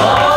아,